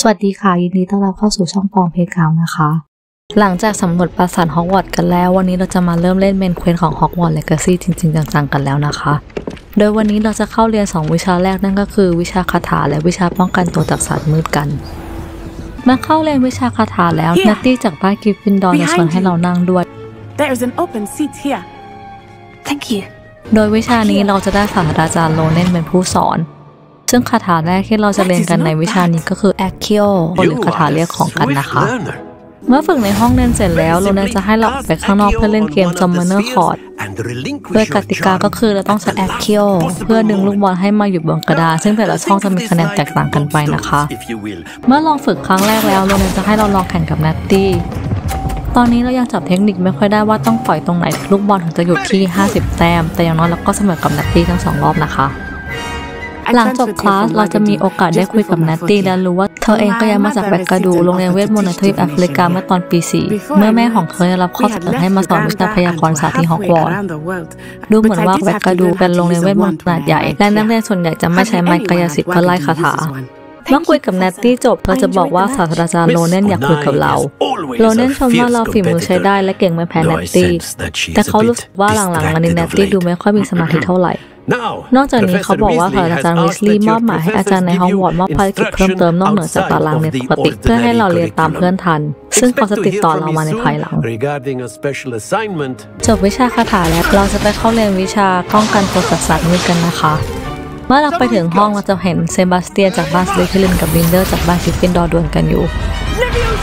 สวัสดีค่ะ ยินดีต้อนรับเข้าสู่ช่องปองเพกาวนะคะ หลังจากสำรวจปราสาทฮอกวอตส์กันแล้ว วันนี้เราจะมาเริ่มเล่น main quest ของ Hogwarts Legacy จริง ๆ จังๆ กันแล้วนะคะ โดยวันนี้เราจะเข้าเรียน 2 วิชาแรกนั่นก็คือ วิชาคาถาและวิชาป้องกันตัวจากศาสตร์มืดกันเมื่อเข้าเรียนวิชาคาถาแล้ว Here นัตตี้จากบ้านกริฟฟินดอร์จะชวน Behind ให้ you เรานั่งด้วย There's an open seat here. Thank you. โดยวิชานี้เราจะได้ศาสตราจารย์โลเนนเป็นผู้สอน ซึ่งคาถาแรกที่เราจะเรียนกันในวิชานี้ก็คือ a c k i o หรือคาถาเรียกของกันนะคะ เมื่อฝึกในห้องเรียนเสร็จแล้วโลเนนจะให้เราไปข้างนอกเพื่อเล่นเกม Summoner Court โดยกติกาก็คือเราต้องใช้ a c k i o เพื่อดึงลูกบอลให้มาอยู่บนกระดานซึ่งแต่ละช่องจะมีคะแนนแตกต่างกันไปนะคะ เมื่อลองฝึกครั้งแรกแล้วโลเนนจะให้เราลองแข่งกับนัตตี้ตอนนี้เรายังจับเทคนิคไม่ค่อยได้ว่าต้องปล่อยตรงไหนลูกบอลถึงจะหยุดที่ 50 แต้ม แต่อย่างน้อยเราก็เสมอกับนัตตี้ทั้งสองรอบนะคะ หลังจบคลาสเราจะมีโอกาสได้คุยกับนัตตี้และรู้ว่าเธอเองก็ย้ายมาจากแบกกาดูโรงเรียนเวทมนต์ในทวีปแอฟริกาเมื่อตอนปี4เมื่อแม่ของเธอได้รับข้อเสนอให้มาสอนวิชาพยากรณ์ศาสตร์ที่ฮอกวอตส์ดูเหมือนว่าแบกกาดูเป็นโรงเรียนเวทมนต์ขนาดใหญ่ และนักเรียนส่วนใหญ่จะไม่ใช้ไม้กายสิทธิ์เพื่อร่ายคาถาเมื่อคุยกับนัตตี้จบเธอจะบอกว่าศาสตราจารย์โลเนนอยากคุยกับเรา โรเนนชมว่าเราฝีมือใช้ได้และเก่งไม่แพ้นัตตี้แต่เขารู้สึกว่าหลังๆมานี้นัตตี้ดูไม่ค่อยมีสมาธิเท่าไหร่ นอกจากนี้เขาบอกว่าศาสตราจารย์วิสลีย์มอบหมายให้อาจารย์ในฮอกวอตส์มอบภารกิจเพิ่มเติมนอกเหนือจากตารางเรียนปกติ เพื่อให้เราเรียนตามเพื่อนทัน ซึ่งเขาจะติดต่อเรามาในภายหลัง Regarding a special assignment, จบวิชาคาถาแล้วเราจะไปเข้าเรียนวิชาป้องกันตัวจากศาสตร์มืดกันนะคะเมื่อเราไปถึงห้องเราจะเห็นเซบาสเตียนจากบ้านสลิธีรินกับลีแอนเดอร์จากบ้านกริฟฟินดอร์ดวลกันอยู่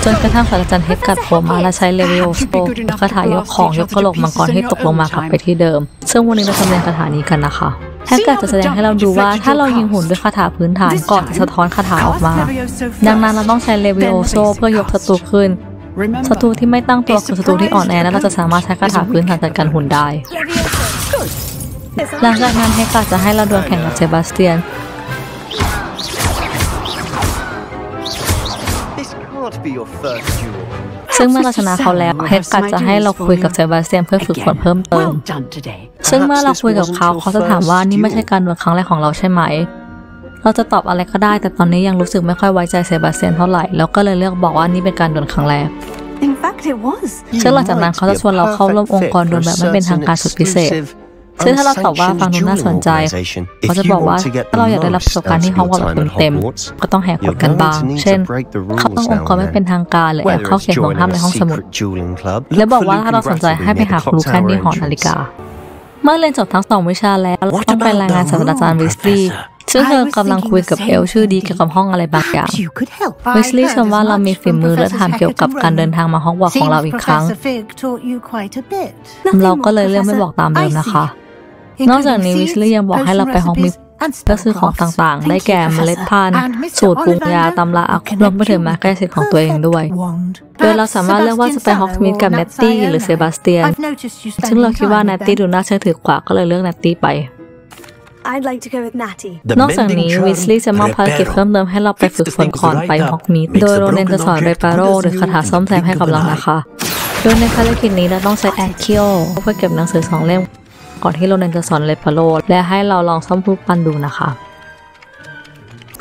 จนกระทั่งศาสตราจารย์เฮดกัดโผล่มาและใช้เลวิโอสโปคาถายกของยกกระโหลกมังกรให้ตกลงมากลับไปที่เดิม ซึ่งวันนี้เราจะเรียนคาถานี้กันนะคะแฮกกัดจะแสดงให้เราดูว่าถ้าเรายิงหุ่นด้วยคาถาพื้นฐานก่อนจะสะท้อนคาถาออกมา ดังนั้นเราต้องใช้เลวิโอโซเพื่อยกศัตรูขึ้นศัตรูที่ไม่ตั้งตัวคือศัตรูที่อ่อนแอและเราจะสามารถใช้คาถาพื้นฐานจัดการหุ่นได้หลังจากนั้นเฮกาจะให้เราดวลแข่งกับเซบาสเตียน ซึ่งเมื่อเราชนะเขาแล้วเฮกาจะให้เราคุยกับเซบาสเตียนเพื่อฝึกฝนเพิ่มเติม Well done today. ซึ่งเมื่อเราคุยกับเขาเขาจะถามว่านี่ไม่ใช่การดวลครั้งแรกของเราใช่ไหม เราจะตอบอะไรก็ได้ แต่ตอนนี้ยังรู้สึกไม่ค่อยไว้ใจเซบาสเตียนเท่าไหร่แล้วก็เลยเลือกบอกว่านี่เป็นการดวลครั้งแรก In fact, it was. ซึ่งหลังจากนั้นเขาจะชวนเราเข้าร่วมองค์กรดวลแบบไม่เป็นทางการสุดพิเศษ ซึ่งถ้าเราตอบว่าฟังดูน่าสนใจเขาจะบอกว่าถ้าเราอยากได้รับประสบการณ์ที่ฮอกวอตส์แบบเต็มๆก็ต้องแหกกฎกันบ้าง เช่น เข้าต้ององค์กรไม่เป็นทางการหรือแอบเข้าเขียนของห้ามในห้องสมุด และบอกว่าถ้าเราสนใจให้ไปหาลูแคนที่หอนาฬิกา เมื่อเรียนจบทั้งสองวิชาแล้วเราต้องไปรายงานศาสตราจารย์วิสลีย์ซึ่งเธอกำลังคุยกับเอลฟ์ชื่อดีคเกี่ยวกับห้องอะไรบางอย่าง You could help. วิสลีย์ชมว่าเรามีฝีมือและถามเกี่ยวกับการเดินทางมาฮอกวอตส์ของเราอีกครั้ง Fig taught you quite a bit. เราก็เลยเลือกไม่บอกตามเดิมนะคะ นอกจากนี้วิสลีย์ยังบอกให้เราไปฮอกส์มี้ดเพื่อซื้อของต่างๆ ได้แก่เมล็ดพันธุ์สูตรปรุงยาตำราอาคมรวมไปถึงไม้กายสิทธิ์ของตัวเองด้วย โดยเราสามารถเลือกว่าจะไปฮอกส์มี้ดกับนัตตี้หรือเซบาสเตียน ซึ่งเราคิดว่านัตตี้ดูน่าเชื่อถือกว่าก็เลยเลือกนัตตี้ไป I'd like to go with Natty. นอกจากนี้วิสลีย์จะมอบภารกิจเพิ่มเติมให้เราไปฝึกฝนก่อนไปฮอกส์มี้ดโดยโรเนนจะสอนเรปาโรหรือคาถาซ่อมแซมให้กับเรานะคะ โดยในภารกิจนี้เราต้องใช้แอคคิโอเพื่อเก็บหนังสือสองเล่ม ก่อนที่โรเนนจะสอนเรปาโรและให้เราลองซ่อมรูปปั้นดูนะคะ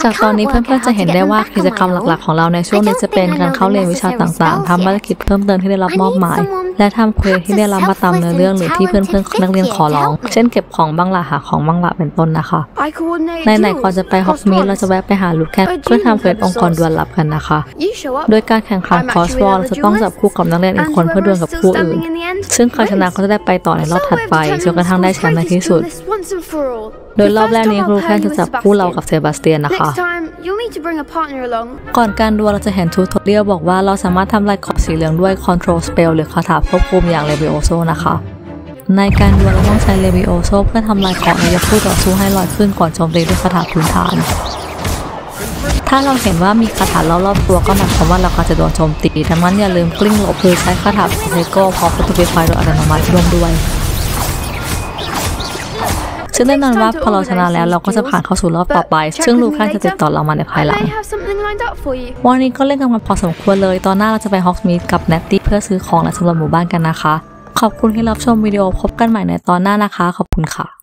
จากตอนนี้เพื่อนๆจะเห็นได้ว่ากิจกรรมหลักๆของเราในช่วงนี้จะเป็นการเข้าเรียนวิชาต่างๆทำภารกิจเพิ่มเติมที่ได้รับมอบหมาย และทำ quest ที่ได้รับมาตามเนื้อเรื่องหรือที่เพื่อนๆนักเรียนขอร้อง เช่นเก็บของบ้างและหาของบ้างละเป็นต้นนะคะ I coordinate ในไหนๆก่อนจะไปฮอกมีดเราจะแวะไปหาลูแคนเพื่อทำ quest องค์กรดวลลับกันนะคะ You show up. โดยการแข่งขันคอสวอลจะต้องจับคู่กับนักเรียนอีกคนเพื่อดวลกับผู้อื่น ซึ่งใครชนะก็จะได้ไปต่อในรอบถัดไปจนกระทั่งได้แชมป์ในที่สุด โดยรอบแรกนี้ลูแคนจะจับคู่เรากับเซบาสเตียนนะคะ Next time, you'll need to bring a partner along. ก่อนการดวลเราจะเห็น tutorial บอกว่าเราสามารถทำลายขอบสีเหลืองด้วย Control Spell หรือคาถาควบคุมอย่าง Levioso นะคะ ในการดวลเราต้องใช้ Levioso เพื่อทำลายของในยกคู่ต่อสู้ให้ลอยขึ้นก่อนโจมตีด้วยคาถาพื้นฐาน ถ้าเราเห็นว่ามีคาถารอบๆตัวก็หมายความว่าเราก็จะโดนโจมตีดังนั้นอย่าลืมกลิ้งหลบคือใช้คาถาเทโก้พร้อมประตูไฟโดยอัตโนมัติร่วมด้วย ซึ่งแน่นอนว่าพอเราชนะแล้วเราก็จะผ่านเข้าสู่รอบต่อไป ซึ่งลูคันจะติดต่อเรามาในภาย I หลัง may have something lined up for you. วันนี้ก็เล่นกันมาพอสมควรเลย ตอนหน้าเราจะไปฮอกมีดกับแนตตี้เพื่อซื้อของและสำรวจหมู่บ้านกันนะคะ ขอบคุณที่รับชมวิดีโอพบกันใหม่ในตอนหน้านะคะ ขอบคุณค่ะ